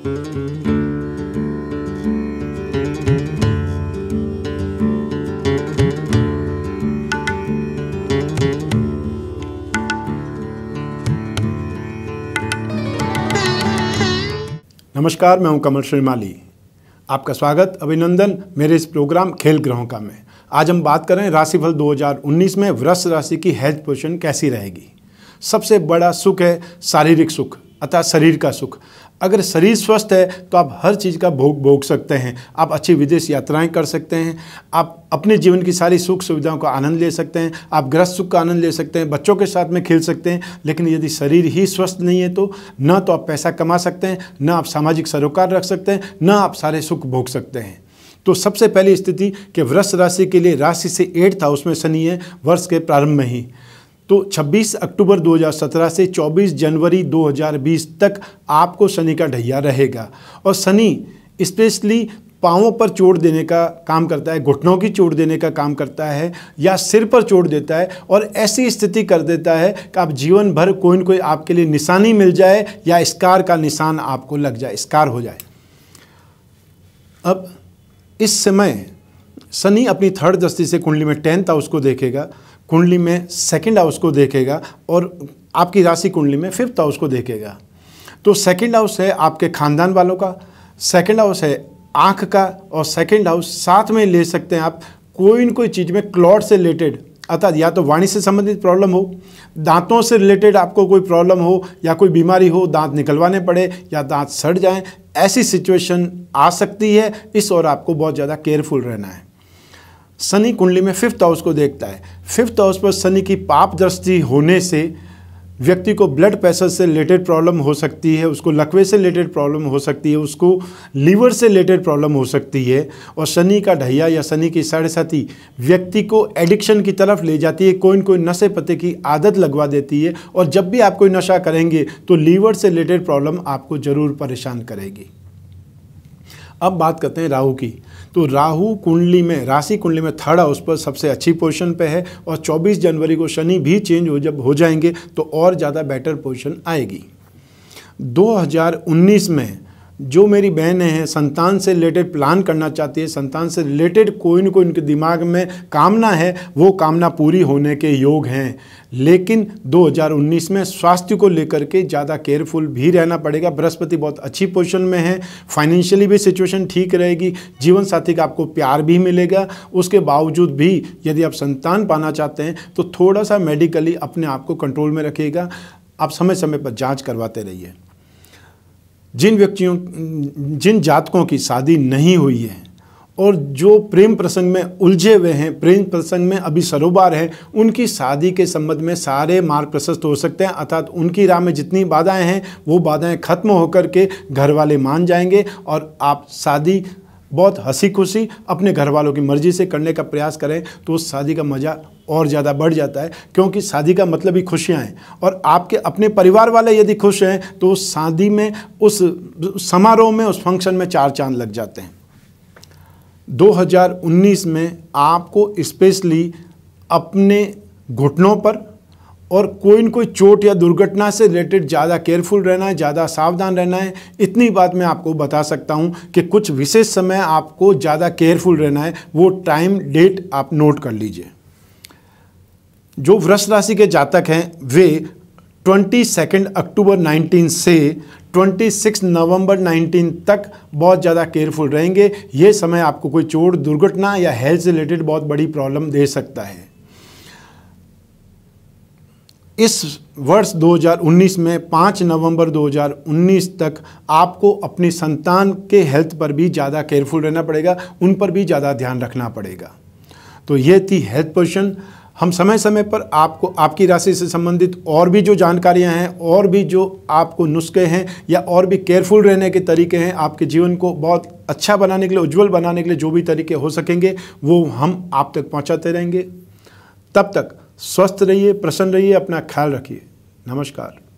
नमस्कार, मैं हूँ कमल श्रीमाली। आपका स्वागत, अभिनंदन मेरे इस प्रोग्राम खेल ग्रहों का में। आज हम बात करें राशिफल 2019 में वृष राशि की हेल्थ पोजिशन कैसी रहेगी। सबसे बड़ा सुख है शारीरिक सुख। अतः शरीर का सुख। अगर शरीर स्वस्थ है तो आप हर चीज़ का भोग भोग सकते हैं। आप अच्छी विदेश यात्राएँ कर सकते हैं। आप अपने जीवन की सारी सुख सुविधाओं का आनंद ले सकते हैं। आप ग्रस्त सुख का आनंद ले सकते हैं। बच्चों के साथ में खेल सकते हैं। लेकिन यदि शरीर ही स्वस्थ नहीं है तो न तो आप पैसा कमा सकते हैं, न आप सामाजिक सरोकार रख सकते हैं, न आप सारे सुख भोग सकते हैं। तो सबसे पहली स्थिति कि वृक्ष राशि के लिए राशि से एट हाउस में शनि है, वर्ष के प्रारंभ में ही। तो 26 अक्टूबर 2017 से 24 जनवरी 2020 तक आपको शनि का ढैया रहेगा। और शनि स्पेशली पाँवों पर चोट देने का काम करता है, घुटनों की चोट देने का काम करता है या सिर पर चोट देता है और ऐसी स्थिति कर देता है कि आप जीवन भर कोई न कोई आपके लिए निशानी मिल जाए या स्कार का निशान आपको लग जाए, स्कार हो जाए। अब इस समय शनि अपनी थर्ड दस्ती से कुंडली में टेंथ हाउस को देखेगा। कुंडली में सेकंड हाउस को देखेगा और आपकी राशि कुंडली में फिफ्थ हाउस को देखेगा। तो सेकंड हाउस है आपके खानदान वालों का सेकंड हाउस है आँख का और सेकंड हाउस साथ में ले सकते हैं आप कोई न कोई चीज़ में क्लॉट से रिलेटेड अर्थात या तो वाणी से संबंधित प्रॉब्लम हो, दांतों से रिलेटेड आपको कोई प्रॉब्लम हो या कोई बीमारी हो, दांत निकलवाने पड़े या दांत सड़ जाएँ, ऐसी सिचुएशन आ सकती है, इस और आपको बहुत ज़्यादा केयरफुल रहना है। शनि कुंडली में फिफ्थ हाउस को देखता है। फिफ्थ हाउस पर शनि की पाप दृष्टि होने से व्यक्ति को ब्लड प्रेशर से रिलेटेड प्रॉब्लम हो सकती है, उसको लकवे से रिलेटेड प्रॉब्लम हो सकती है, उसको लीवर से रिलेटेड प्रॉब्लम हो सकती है और शनि का ढैया या शनि की साढ़े साथी व्यक्ति को एडिक्शन की तरफ़ ले जाती है कोई न कोई नशे पते की आदत लगवा देती है और जब भी आप कोई नशा करेंगे तो लीवर से रिलेटेड प्रॉब्लम आपको ज़रूर परेशान करेगी। अब बात करते हैं राहु की। तो राहु कुंडली में, राशि कुंडली में थर्ड हाउस पर सबसे अच्छी पोजिशन पे है और 24 जनवरी को शनि भी चेंज हो जब हो जाएँगे तो और ज़्यादा बेटर पोजिशन आएगी। 2019 में जो मेरी बहनें हैं, संतान से रिलेटेड प्लान करना चाहती है, संतान से रिलेटेड कोई न कोई उनके दिमाग में कामना है, वो कामना पूरी होने के योग हैं। लेकिन 2019 में स्वास्थ्य को लेकर के ज़्यादा केयरफुल भी रहना पड़ेगा। बृहस्पति बहुत अच्छी पोजीशन में है फाइनेंशियली भी सिचुएशन ठीक रहेगी, जीवन साथी का आपको प्यार भी मिलेगा। उसके बावजूद भी यदि आप संतान पाना चाहते हैं तो थोड़ा सा मेडिकली अपने आप को कंट्रोल में रखिएगा। आप समय समय पर जाँच करवाते रहिए। जिन व्यक्तियों, जिन जातकों की शादी नहीं हुई है और जो प्रेम प्रसंग में उलझे हुए हैं, प्रेम प्रसंग में अभी सरोबार है, उनकी शादी के संबंध में सारे मार्ग प्रशस्त हो सकते हैं। अर्थात उनकी राह में जितनी बाधाएँ हैं, वो बाधाएँ खत्म होकर के घर वाले मान जाएँगे और आप शादी बहुत हँसी खुशी अपने घर वालों की मर्ज़ी से करने का प्रयास करें तो उस शादी का मज़ा और ज़्यादा बढ़ जाता है, क्योंकि शादी का मतलब ही खुशियाँ हैं। और आपके अपने परिवार वाले यदि खुश हैं तो उस शादी में, उस समारोह में, उस फ़ंक्शन में चार चाँद लग जाते हैं। 2019 में आपको स्पेशली अपने घुटनों पर और कोई न कोई चोट या दुर्घटना से रिलेटेड ज़्यादा केयरफुल रहना है, ज़्यादा सावधान रहना है। इतनी बात मैं आपको बता सकता हूँ कि कुछ विशेष समय आपको ज़्यादा केयरफुल रहना है, वो टाइम डेट आप नोट कर लीजिए। जो वृष राशि के जातक हैं, वे ट्वेंटी सेकेंड अक्टूबर 19 से 26 नवंबर 19 तक बहुत ज़्यादा केयरफुल रहेंगे। ये समय आपको कोई चोट, दुर्घटना या हेल्थ से रिलेटेड बहुत बड़ी प्रॉब्लम दे सकता है। इस वर्ष 2019 में 5 नवंबर 2019 तक आपको अपनी संतान के हेल्थ पर भी ज़्यादा केयरफुल रहना पड़ेगा, उन पर भी ज़्यादा ध्यान रखना पड़ेगा। तो ये थी हेल्थ पोजिशन। हम समय समय पर आपको, आपकी राशि से संबंधित और भी जो जानकारियाँ हैं, और भी जो आपको नुस्खे हैं, या और भी केयरफुल रहने के तरीके हैं आपके जीवन को बहुत अच्छा बनाने के लिए, उज्जवल बनाने के लिए जो भी तरीके हो सकेंगे, वो हम आप तक पहुंचाते रहेंगे। तब तक स्वस्थ रहिए प्रसन्न रहिए अपना ख्याल रखिए। नमस्कार।